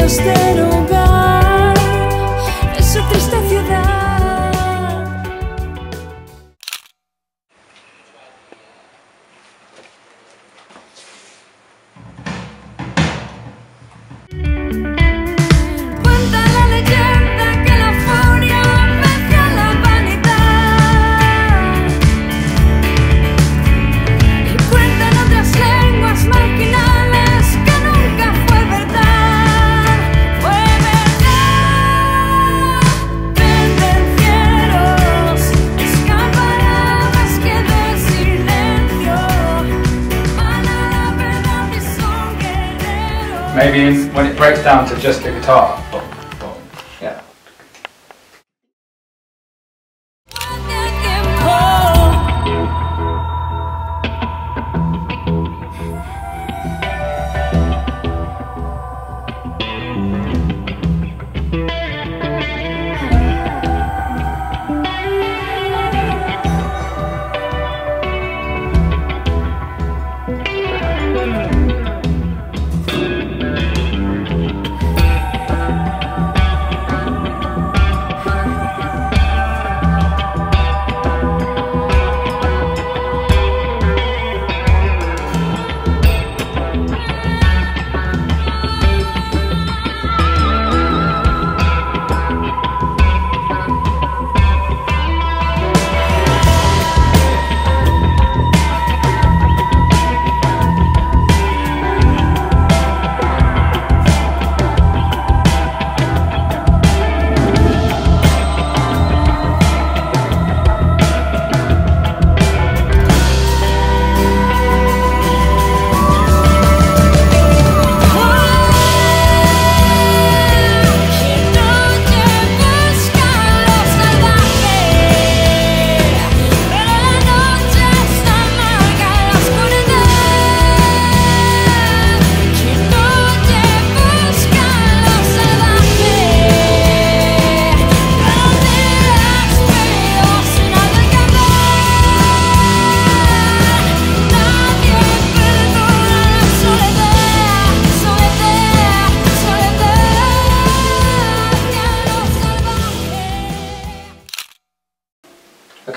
Dios derrumbar triste Maybe when it breaks down to just the guitar. Yeah.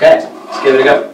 Okay, let's give it a go.